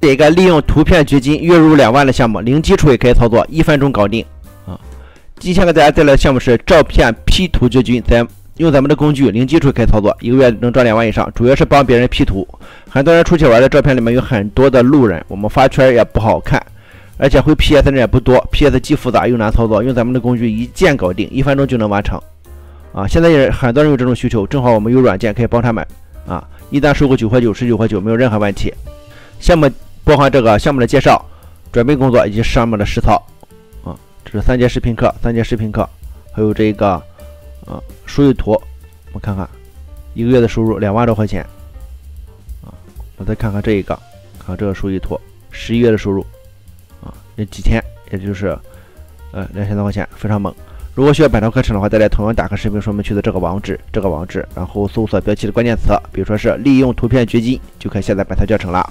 一个利用图片掘金月入两万的项目，零基础也可以操作，一分钟搞定啊！今天给大家带来的项目是照片 P 图掘金，咱用咱们的工具，零基础可以操作，一个月能赚两万以上。主要是帮别人 P 图，很多人出去玩的照片里面有很多的路人，我们发圈也不好看，而且会 PS 的人也不多，PS 既复杂又难操作，用咱们的工具一键搞定，一分钟就能完成啊！现在也很多人有这种需求，正好我们有软件可以帮他们啊！一单收个九块九，十九块九，没有任何问题。项目。包含这个项目的介绍、准备工作以及项目的实操啊，这是三节视频课，三节视频课，还有这个啊收益图，我们看看一个月的收入两万多块钱啊，我再看看这一个，看这个收益图，十一月的收入啊，那几天也就是呃两千多块钱，非常猛。如果需要本套课程的话，大家同样打开视频说明区的这个网址，这个网址，然后搜索标题的关键词，比如说是利用图片掘金，就可以下载本套教程了。